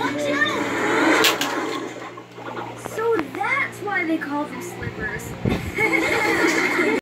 So that's why they call them slippers.